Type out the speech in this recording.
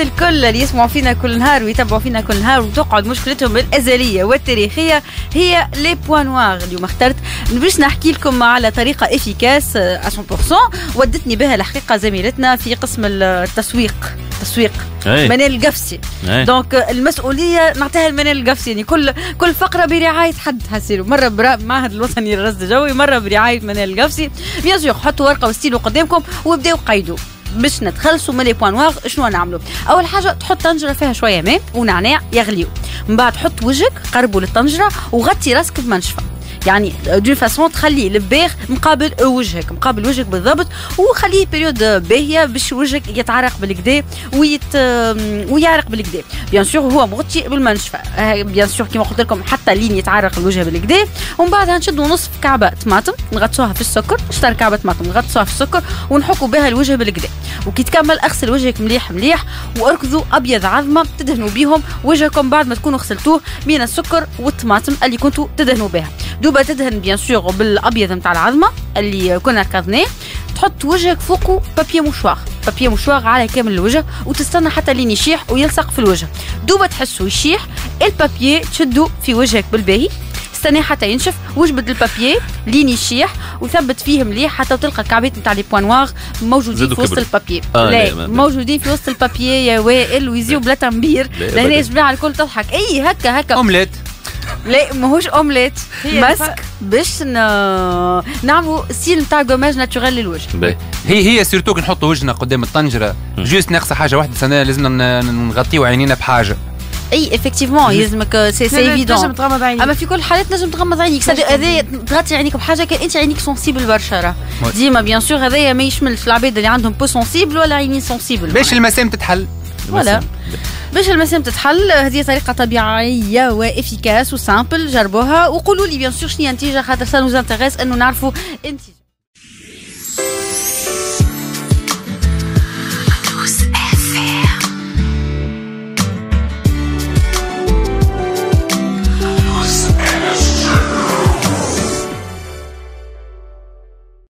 الكل اللي يسمعوا فينا كل نهار ويتبعوا فينا كل نهار وتقعد مشكلتهم الأزلية والتاريخية هي les points noirs. اليوم اخترت باش نحكي لكم على طريقة efficace 100% مدتني بها الحقيقة زميلتنا في قسم التسويق. تسويق. منال القفسي donc المسؤولية نعطيها لمنال القفسي يعني كل كل فقرة برعاية حد حسيرو مرة بالمعهد الوطني للرصد الجوي مرة برعاية منال القفسي bien sûr حطوا ورقة وستيلو قدامكم وابداو قيدوا. باش نتخلصوا من les points noirs شنو نعملوا؟ أول حاجة تحط طنجرة فيها شوية ماء ونعناع يغليو. من بعد حط وجهك قربوا للطنجرة وغطي راسك بمنشفة. يعني d'une façon تخلي البخار مقابل وجهك مقابل وجهك بالضبط وخليه période باهية باش وجهك يتعرق بالكدا ويت ويعرق بالكدا. bien sûr هو مغطي بالمنشفة. bien sûr كيما قلت لكم حتى لين يتعرق الوجه بالكدا. ومن بعد نشدوا نصف كعبة طماطم نغطسوها في السكر. شطر كعبة طماطم نغطسوها في السكر ونحكوا بها الوجه بالكدا. وكي تكمل اغسل وجهك مليح مليح واركضوا ابيض عظمة تدهنوا بيهم وجهكم بعد ما تكونوا غسلتوه من السكر والطماطم اللي كنتوا تدهنوا بها. دوبا تدهن بيان سور بالابيض نتاع العظمة اللي كنا ركضناه تحط وجهك فوقه بابي مشواغ بابي مشواغ على كامل الوجه وتستنى حتى لين يشيح ويلصق في الوجه. دوبا تحسه يشيح البابي تشدو في وجهك بالباهي. استنى حتى ينشف وجبد البابي لين يشيح وثبت فيه مليح حتى تلقى الكعبات نتاع لي بوان نواغ موجودين في وسط ال papier آه لا موجودين في وسط ال papier يا وائل ويزيو بلا تنبير. لهنا الجماعة الكل تضحك. إي هكا هكا. أومليت. لا ماهوش omelette. masque باش ن... نعملوا style نتاع gommage naturel للوجه. هي هي surtout كي نحطوا وجهنا قدام الطنجرة. juste ناقصة حاجة واحدة لازمنا نغطيو عينينا بحاجة. إي effectivement يلزمك c'est c'est évident تنجم تغمض عينيك أما في كل الحالات نجم تغمض عينيك هذا تغطي عينيك بحاجة كان أنت عينيك sensibles برشا راه. ديما bien sûr هذايا ما يشملش. العباد اللي عندهم peau sensible ولا عينين sensibles باش المسام تتحل. voilà باش المسام تتحل هذه طريقة طبيعية و efficace و simple جربوها. وقولوا لي bien sûr شنو النتيجة؟ خاطر ça nous intéresse انه نعرفوا النتيجة.